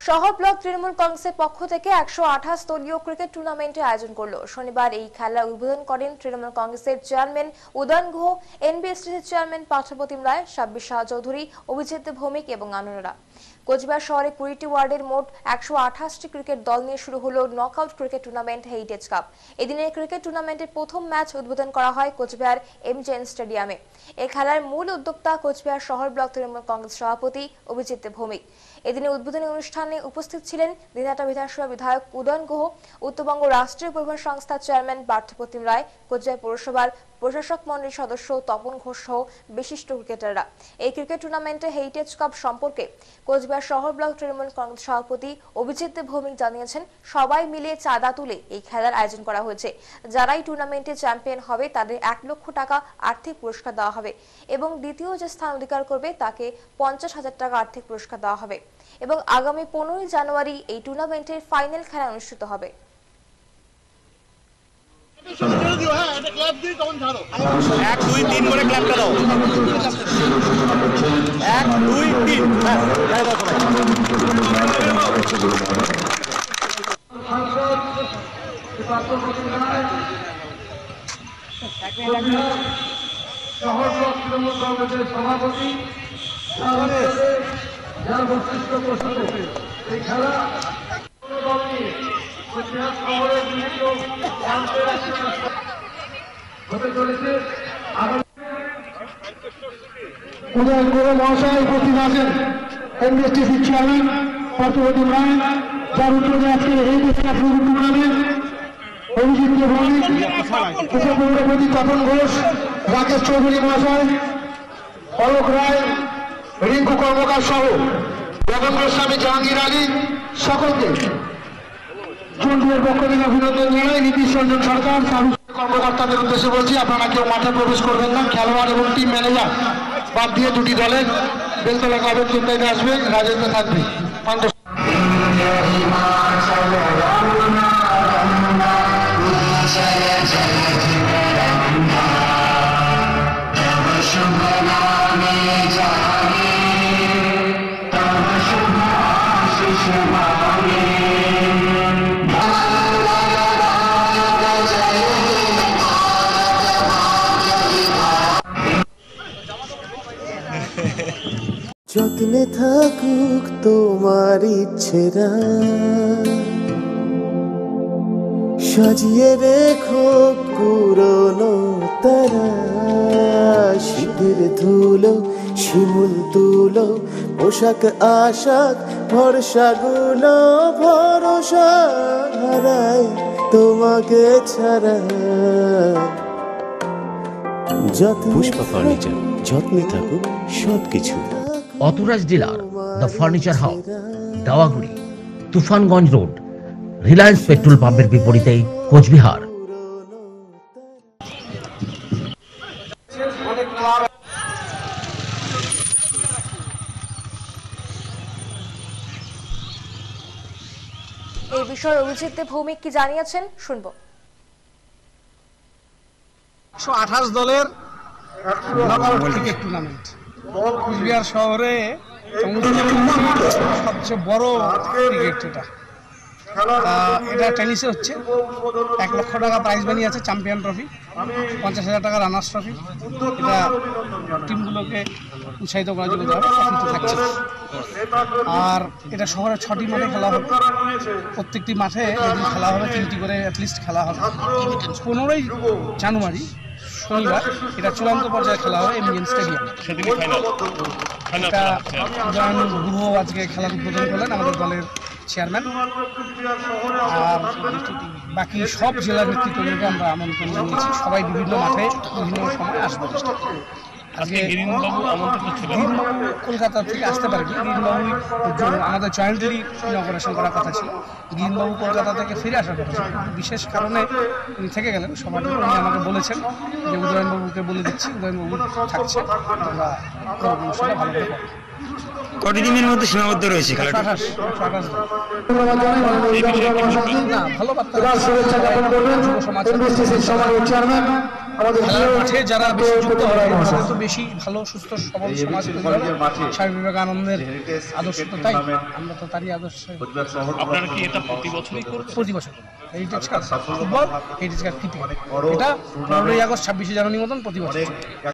শহর ব্লক তৃণমূল কংগ্রেসের পক্ষ থেকে একশো আঠাশ দলীয় ক্রিকেট টুর্নামেন্টের আয়োজন করল। শনিবার এই খেলা উদ্বোধন করেন তৃণমূল কংগ্রেসের চেয়ারম্যান উদয়ন গুহ এনবিএসটিসির চেয়ারম্যান পার্থপ্রতিম রায়, সাব্বির শাহ চৌধুরী, অভিজিৎ ভৌমিক এবং অন্যরা কোচবিহার শহরে কুড়িটি ওয়ার্ডের মোট একশো আঠাশটি ক্রিকেট দল নিয়ে শুরু হলো knockout cricket tournament heritage cup এদিনের ক্রিকেট টুর্নামেন্টের প্রথম ম্যাচ উদ্বোধন করা হয় কোচবিহার এম জেন স্টেডিয়ামে। এ খেলার মূল উদ্যোক্তা কোচবিহার শহর ব্লক তৃণমূল কংগ্রেস সভাপতি অভিজিৎ ভৌমিক। এদিনে উদ্বোধনী অনুষ্ঠানে উপস্থিত ছিলেন দিনহাটা বিধানসভা বিধায়ক উদয়ন গুহ, উত্তরবঙ্গ রাষ্ট্রীয় পরিবহন সংস্থার চেয়ারম্যান পার্থপ্রতিম রায়, কোচবিহার পৌরসভার প্রশাসক মন্ডলীর সদস্য তপন ঘোষ সহ বিশিষ্ট ক্রিকেটাররা। এই ক্রিকেট টুর্নামেন্টে হেরিটেজ কাপ সম্পর্কে কোচবিহার শহর ব্লক তৃণমূল কংগ্রেস সভাপতি অভিজিৎ ভৌমিক জানিয়েছেন, সবাই মিলে চাঁদা তুলে এই খেলার আয়োজন করা হয়েছে। যারাই টুর্নামেন্টে চ্যাম্পিয়ন হবে, তাদের এক লক্ষ টাকা আর্থিক পুরস্কার দেওয়া হবে এবং দ্বিতীয় যে স্থান অধিকার করবে, তাকে পঞ্চাশ হাজার টাকা আর্থিক পুরস্কার দেওয়া হবে এবং আগামী পনেরোই জানুয়ারি এই টুর্নামেন্টের ফাইনাল খেলা অনুষ্ঠিত হবে। এক, দুই, তিন করে ক্লাবটা দাও এক, দুই, তিন সবাই। শহর ব্লক তৃণমূল কংগ্রেসের সভাপতি, যার মস্তিষ্ক প্রস্তুত এই খেলা কোচবিহার শহরের বিভিন্ন হতে চলেছে উদয় গুরু মহাশয় উপস্থিত আছেন। এনবিএসটিসি চেয়ারম্যান পার্থবতী রায়, যার উদ্যোগে আজকে এই দেশটা টুর্নামেন্ট অভিজিৎ ভৌমিক উপপৌরপতি তপন ঘোষ, রাকেশ চৌধুরী মহাশয়, অলোক রায়, রিঙ্কু কর্মকার সহ জগন গোস্বামী জাহাঙ্গীর আলী, সকলকে জন্ডির পক্ষ থেকে অভিনন্দন জানাই। নীতিশ রঞ্জন সরকার কর্মকর্তাদের উদ্দেশ্যে বলছি, আপনারা কেউ মাঠে প্রবেশ করবেন না। খেলোয়াড় এবং টিম ম্যানেজার বাদ দিয়ে দুটি দলের বেলতলা ক্লাবের চিন্তায় আসবে, রাজেন্দ্র থাকবে। যত্নে থাকুক তোমার ইচ্ছেরা। সাজিয়ে রেখো পুরনো তারা। শীতের ধুলো শিমুল তুলো পোশাক আশাক ভরসা ভরসাগুলো ভরসা হারায় তোমাকে ছাড়া। যত্নে পুষ্পা ফার্নিচার যত্নে থাকুক সবকিছু। Aturaj dealer the furniture house Dawaguri Tufanganj road Reliance petrol পাম্পের বিপরীতে কোচবিহার। এই বিষয়ে অভিজিৎ ভৌমিক কি জানিয়েছেন? শুনব। একশো আঠাশ দলের টুর্নামেন্ট কুচবিহার শহরে সবচেয়ে বড় ক্রিকেট এটা। এটা টেনিসে হচ্ছে। এক লক্ষ টাকা প্রাইজ মানি আছে চ্যাম্পিয়ন ট্রফি পঞ্চাশ হাজার টাকা রানার্স ট্রফি এটা টিমগুলোকে উৎসাহিত করার জন্য থাকছে আর এটা শহরে ছটি মাঠে খেলা হবে। প্রত্যেকটি মাঠে খেলা হবে, তিনটি করে অ্যাটলিস্ট খেলা হবে। পনেরোই জানুয়ারি শনিবার এটা চূড়ান্ত পর্যায়ে খেলা হবে এমজিএম স্টেডিয়ামে এটা গুহ আজকে খেলার উদ্বোধন করলেন আমাদের দলের চেয়ারম্যান আর বাকি সব জেলার নেতৃত্বদেরকে আমরা আমন্ত্রণ জানিয়েছি। সবাই বিভিন্ন মাঠে বিভিন্ন সময় আসবে আজকে কলকাতা থেকে আসতে পারেনি গিরিনবাবু আমাদের জয়েন্টলি ইনগ্রেশন করার কথা ছিল গিরিনবাবু কলকাতা থেকে ফিরে আসার কথা ছিল। বিশেষ কারণে উনি থেকে গেলেন। সবার জন্য উনি আমাকে বলেছেন যে উদয়নবাবুকে বলে দিচ্ছি উদয়নবাবু থাকছে। আমরা অনুষ্ঠানটা ভালো করে করব। মধ্যে সীমাবদ্ধ রয়েছে খেলাটা? ভালো সমাজ আমাদের মাঠে যারা বেশি যুক্ত হবে হয়। বেশি ভালো সুস্থ সবল সমাজ স্বামী বিবেকানন্দের আদর্শ তো তাই আমরা তো তারই আদর্শ আপনারা কি এটা প্রতি বছরই করছেন? প্রতি বছর heritage cup football heritage cup cricket এটা পনেরোই আগস্ট ছাব্বিশে জানুয়ারি মতন প্রতি বছর।